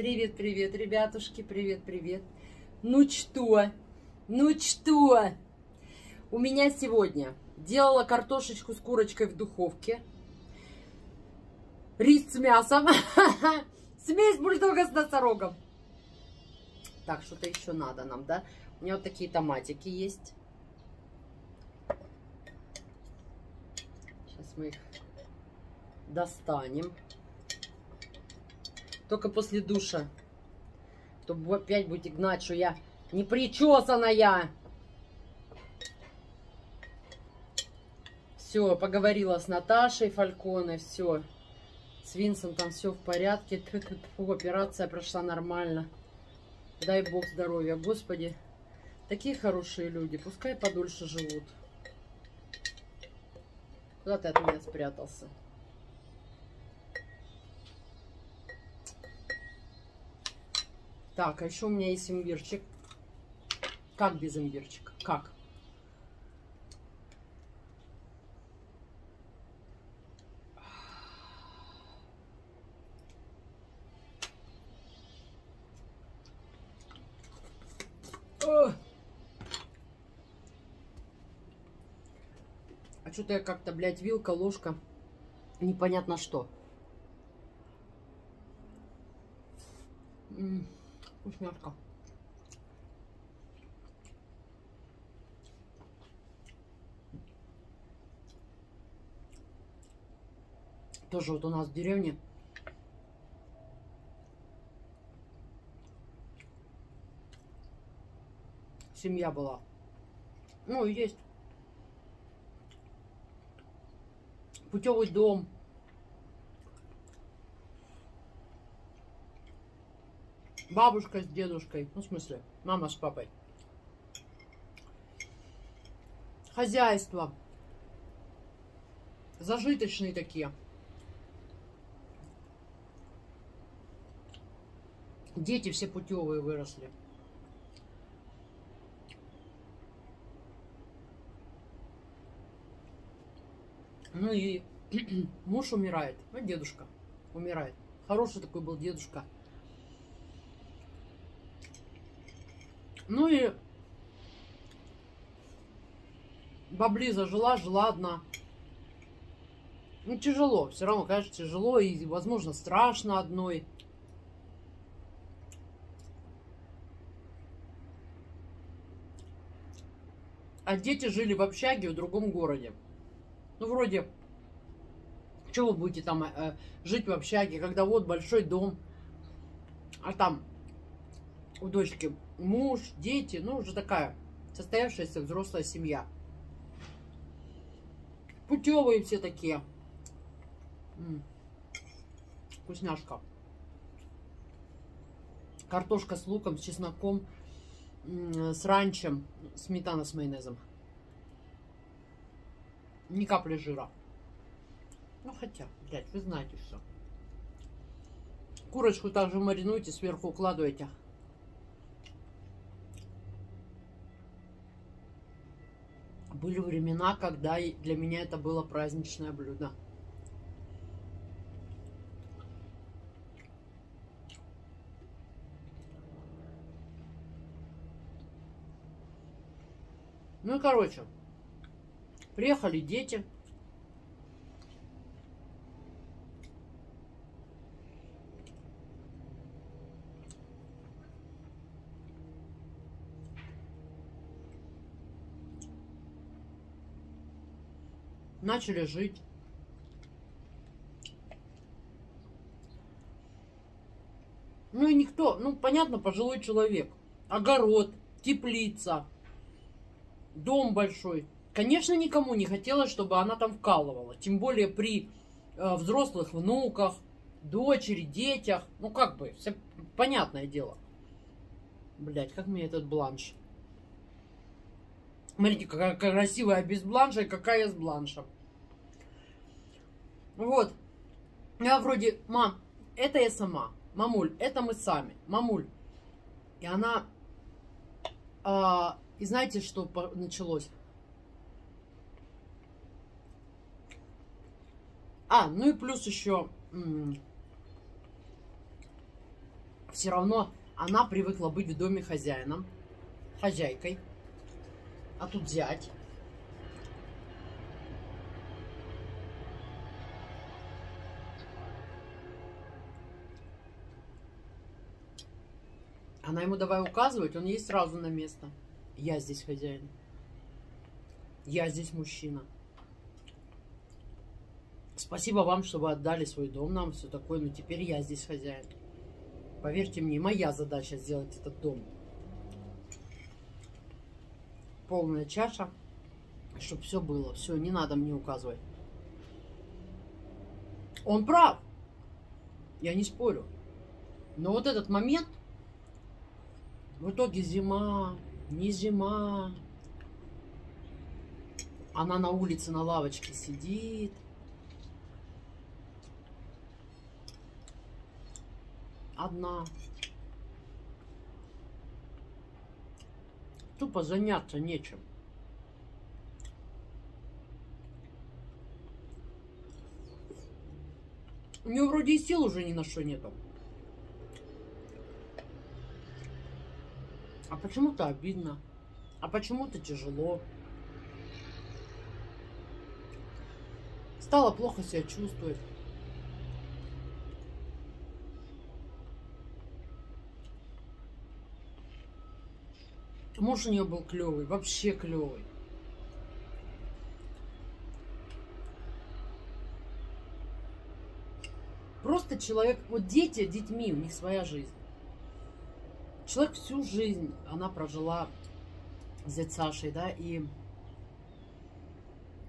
Привет, привет, ребятушки, привет, привет. Ну что, ну что? У меня сегодня делала картошечку с курочкой в духовке. Рис с мясом. Смесь бульдога с носорогом. Так, что-то еще надо нам, да? У меня вот такие томатики есть. Сейчас мы их достанем. Только после душа. То опять будете гнать, что я не причесанная. Все, поговорила с Наташей Фальконой, все. С Винсентом все в порядке. Фу, операция прошла нормально. Дай Бог здоровья, Господи. Такие хорошие люди, пускай подольше живут. Куда ты от меня спрятался? Так, а еще у меня есть имбирчик. Как без имбирчика? Как? А что-то я как-то, блядь, вилка, ложка, непонятно что. М вкусняшка. Тоже вот у нас в деревне семья была. Ну, есть. Путевый дом. Бабушка с дедушкой. Ну, в смысле, мама с папой. Хозяйство. Зажиточные такие. Дети все путевые выросли. Ну и муж умирает, ну, дедушка умирает. Хороший такой был дедушка. Ну и баблиза жила, жила одна. Ну, тяжело, все равно, конечно, тяжело и, возможно, страшно одной. А дети жили в общаге в другом городе. Ну, вроде, что вы будете там э, жить в общаге, когда вот большой дом, а там у дочки муж, дети, ну, уже такая состоявшаяся взрослая семья. Путевые все такие. М -м. Вкусняшка. Картошка с луком, с чесноком, с ранчем, сметана с майонезом. Ни капли жира. Ну, хотя, блядь, вы знаете все. Курочку также маринуйте, сверху укладывайте. Были времена, когда для меня это было праздничное блюдо. Ну и короче, Приехали дети. Начали жить. Ну и никто, ну понятно, пожилой человек. Огород, теплица, дом большой. Конечно, никому не хотелось, чтобы она там вкалывала. Тем более при э, взрослых внуках, дочери, детях. Ну, как бы, все понятное дело. Блять, как мне этот бланш. Смотрите, какая красивая без бланша и какая с бланшем. Вот. Я вроде, мам, это я сама. Мамуль, это мы сами. Мамуль. И она... А, и знаете, что началось? А, ну и плюс еще все равно она привыкла быть в доме хозяином, хозяйкой. А тут зять. Она ему давай указывать, он ей сразу на место. Я здесь хозяин. Я здесь мужчина. Спасибо вам, что вы отдали свой дом нам, все такое, но теперь я здесь хозяин. Поверьте мне, моя задача сделать этот дом. Полная чаша, чтобы все было. Все, не надо мне указывать. Он прав. Я не спорю. Но вот этот момент, в итоге зима, не зима. Она на улице на лавочке сидит. Одна. Тупо заняться нечем. У нее вроде и сил уже ни на что нету. А почему-то обидно. А почему-то тяжело. Стала плохо себя чувствовать. Муж у нее был клевый, вообще клевый. Просто человек, вот дети детьми, у них своя жизнь. Человек всю жизнь, она прожила с Сашей, да, и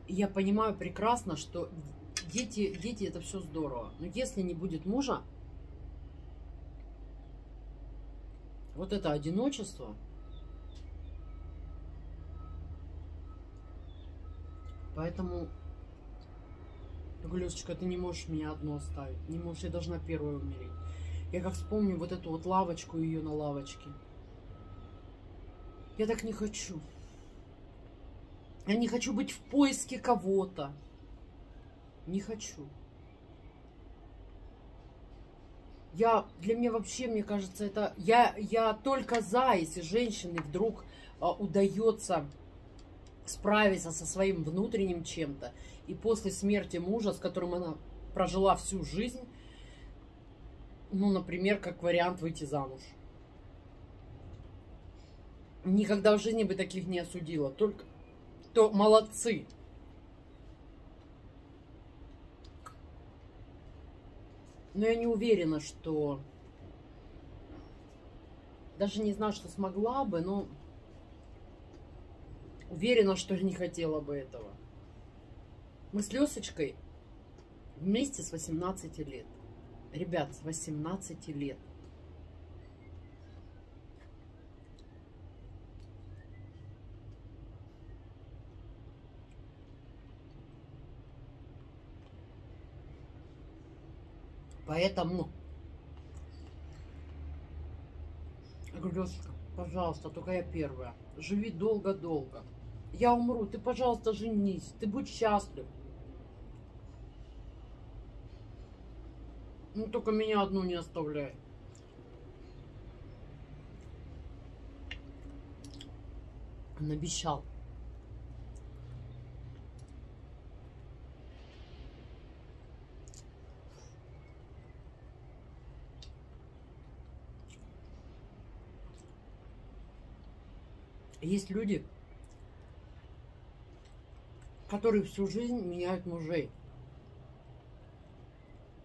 я понимаю прекрасно, что дети, дети это все здорово. Но если не будет мужа, вот это одиночество, поэтому, Глюсочка, ты не можешь меня одну оставить, не можешь, я должна первой умереть. Я как вспомню вот эту вот лавочку ее на лавочке. Я так не хочу. Я не хочу быть в поиске кого-то. Не хочу. Я, для меня вообще, мне кажется, это... Я, я только за, если женщине вдруг а, удается справиться со своим внутренним чем-то. И после смерти мужа, с которым она прожила всю жизнь, ну, например, как вариант выйти замуж. Никогда в жизни бы таких не осудила. Только то молодцы. Но я не уверена, что... Даже не знаю, что смогла бы, но... Уверена, что я не хотела бы этого. Мы с Лесочкой вместе с 18 лет. Ребят, с 18 лет. Поэтому, Грёшка, пожалуйста, только я первая. Живи долго-долго. Я умру, ты, пожалуйста, женись. Ты будь счастлив. Ну, только меня одну не оставляй. Он обещал. Есть люди, которые всю жизнь меняют мужей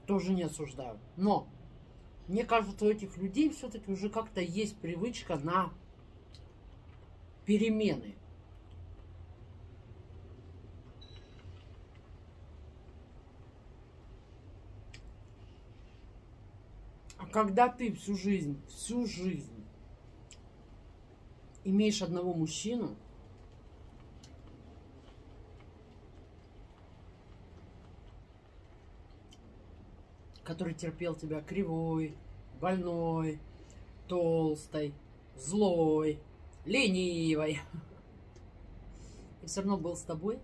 тоже не осуждаю. Но мне кажется, у этих людей все-таки уже как-то есть привычка на перемены. А когда ты всю жизнь, всю жизнь имеешь одного мужчину, который терпел тебя кривой, больной, толстой, злой, ленивой, и все равно был с тобой,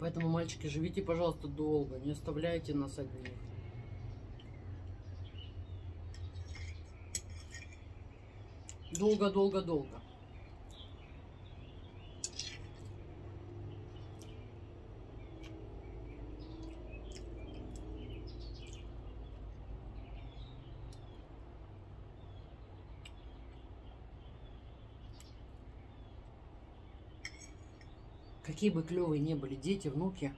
Поэтому, мальчики, живите, пожалуйста, долго, не оставляйте нас одних. Долго, долго, долго. Какие бы клевые не были дети, внуки.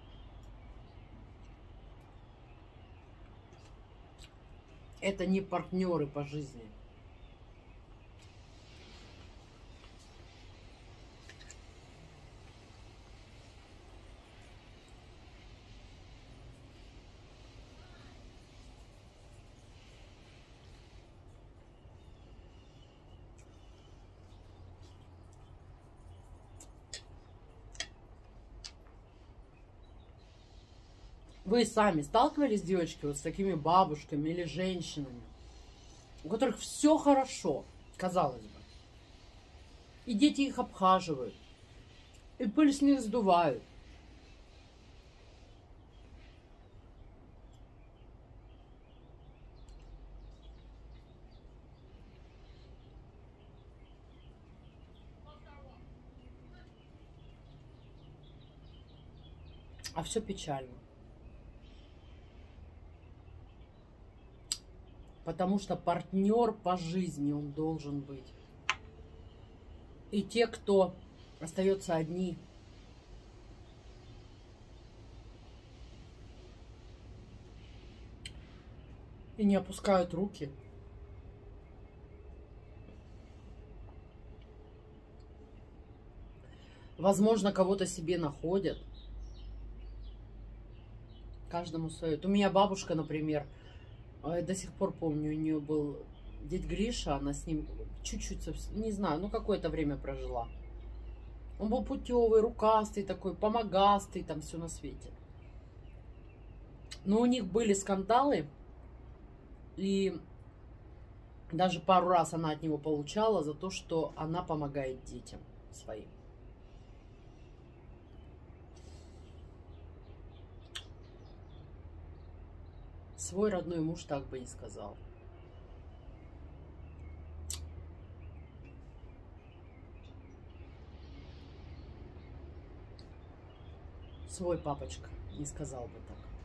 Это не партнеры по жизни. Вы сами сталкивались, девочки, вот с такими бабушками или женщинами, у которых все хорошо, казалось бы. И дети их обхаживают, и пыль с них сдувают. А все печально. Потому что партнер по жизни он должен быть. И те, кто остается одни, и не опускают руки. Возможно, кого-то себе находят. Каждому свое. У меня бабушка, например, до сих пор помню, у нее был дед Гриша, она с ним чуть-чуть, не знаю, ну какое-то время прожила. Он был путевый, рукастый такой, помогастый, там все на свете. Но у них были скандалы, и даже пару раз она от него получала за то, что она помогает детям своим. Свой родной муж так бы не сказал. Свой папочка не сказал бы так.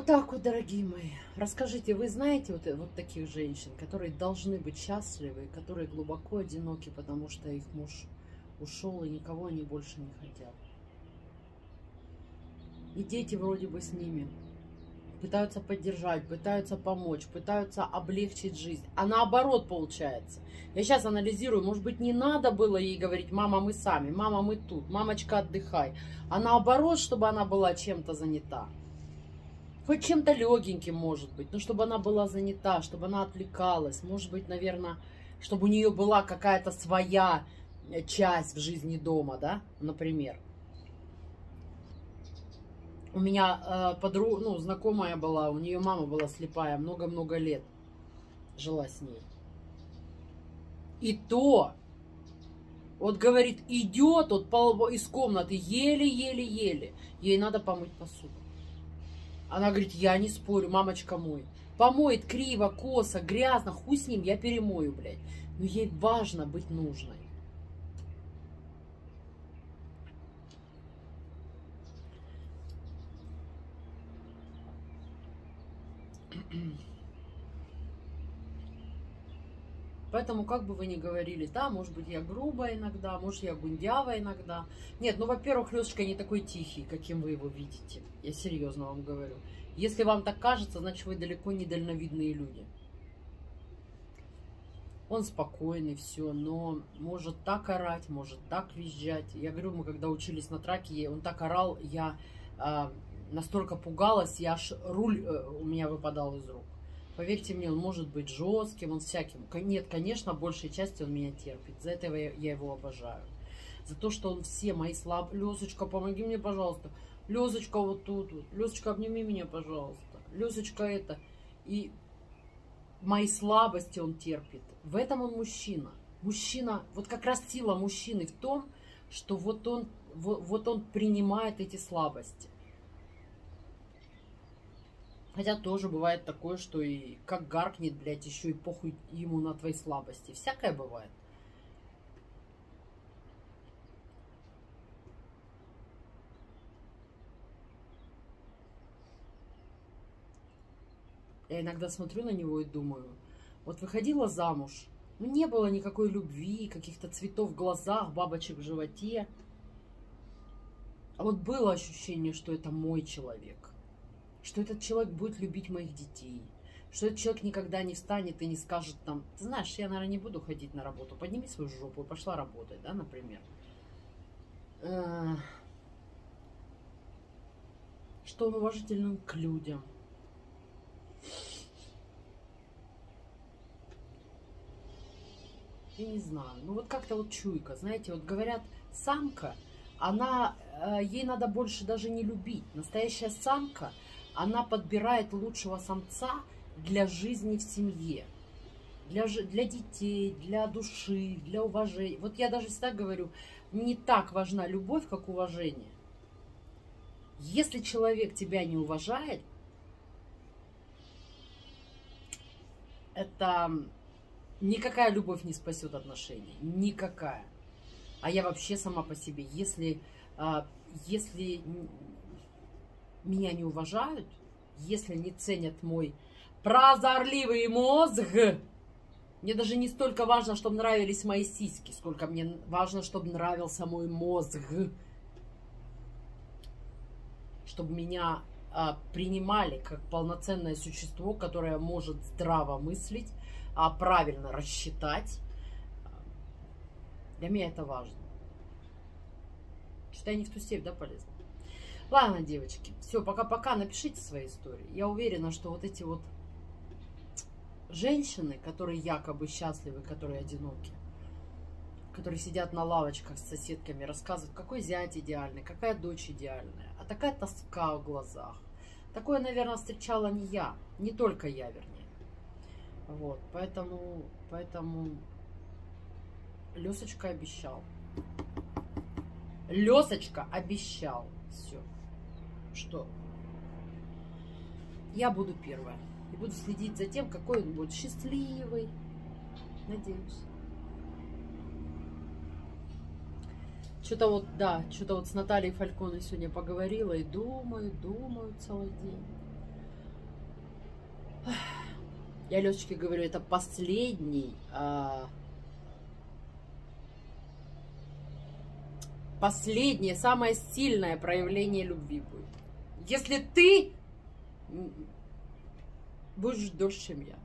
Вот так вот, дорогие мои. Расскажите, вы знаете вот, вот таких женщин, которые должны быть счастливы, которые глубоко одиноки, потому что их муж ушел, и никого они больше не хотят. И дети вроде бы с ними пытаются поддержать, пытаются помочь, пытаются облегчить жизнь. А наоборот получается. Я сейчас анализирую, может быть, не надо было ей говорить, мама, мы сами, мама, мы тут, мамочка, отдыхай. А наоборот, чтобы она была чем-то занята. Хоть чем-то легеньким, может быть, но чтобы она была занята, чтобы она отвлекалась. Может быть, наверное, чтобы у нее была какая-то своя э, часть в жизни дома, да, например. У меня э, подруга, ну, знакомая была, у нее мама была слепая, много-много лет жила с ней. И то, вот говорит, идет вот из комнаты еле-еле-еле, ей надо помыть посуду. Она говорит, я не спорю, мамочка мой. Помоет криво, косо, грязно, хуй с ним, я перемою, блядь. Но ей важно быть нужной. Поэтому, как бы вы ни говорили, да, может быть, я грубая иногда, может, я гундява иногда. Нет, ну, во-первых, Лешечка не такой тихий, каким вы его видите. Я серьезно вам говорю. Если вам так кажется, значит, вы далеко не дальновидные люди. Он спокойный, все, но может так орать, может так визжать. Я говорю, мы когда учились на траке, он так орал, я э, настолько пугалась, я аж руль э, у меня выпадал из рук. Поверьте мне, он может быть жестким, он всяким. Нет, конечно, большей части он меня терпит. За это я, я его обожаю. За то, что он все мои слаб... Лесочка, помоги мне, пожалуйста. Лесочка вот тут вот. Лесочка, обними меня, пожалуйста. Лесочка это. И мои слабости он терпит. В этом он мужчина. Мужчина, вот как раз сила мужчины в том, что вот он, вот, вот он принимает эти слабости. Хотя тоже бывает такое, что и как гаркнет, блядь, еще и похуй ему на твои слабости. Всякое бывает. Я иногда смотрю на него и думаю, вот выходила замуж, ну не было никакой любви, каких-то цветов в глазах, бабочек в животе. А вот было ощущение, что это мой человек, что этот человек будет любить моих детей, что этот человек никогда не встанет и не скажет там, ты знаешь, я, наверное, не буду ходить на работу, подними свою жопу и пошла работать, да, например. Что он уважителен к людям, я не знаю, ну вот как-то вот чуйка, знаете, вот говорят, самка, она, э, ей надо больше даже не любить. Настоящая самка, она подбирает лучшего самца для жизни в семье, для, для детей, для души, для уважения. Вот я даже всегда говорю, не так важна любовь, как уважение. Если человек тебя не уважает, это никакая любовь не спасет отношения. Никакая. А я вообще сама по себе. Если, а, если меня не уважают, если не ценят мой прозорливый мозг, мне даже не столько важно, чтобы нравились мои сиськи, сколько мне важно, чтобы нравился мой мозг. Чтобы меня а, принимали как полноценное существо, которое может здраво мыслить, а правильно рассчитать. Для меня это важно. Что я не в ту степь, да, полезно? Ладно, девочки, все, пока-пока, напишите свои истории. Я уверена, что вот эти вот женщины, которые якобы счастливы, которые одиноки, которые сидят на лавочках с соседками, рассказывают, какой зять идеальный, какая дочь идеальная, а такая тоска в глазах. Такое, наверное, встречала не я, не только я, вернее. Вот, поэтому, поэтому Лесочка обещал. Лесочка обещал. Все. Что? Я буду первая. И буду следить за тем, какой он будет счастливый. Надеюсь. Что-то вот, да, что-то вот с Натальей Фальконой сегодня поговорила и думаю, думаю целый день. Я Лешечке говорю, это последний, а, последнее, самое сильное проявление любви будет. Если ты будешь дольше, чем я.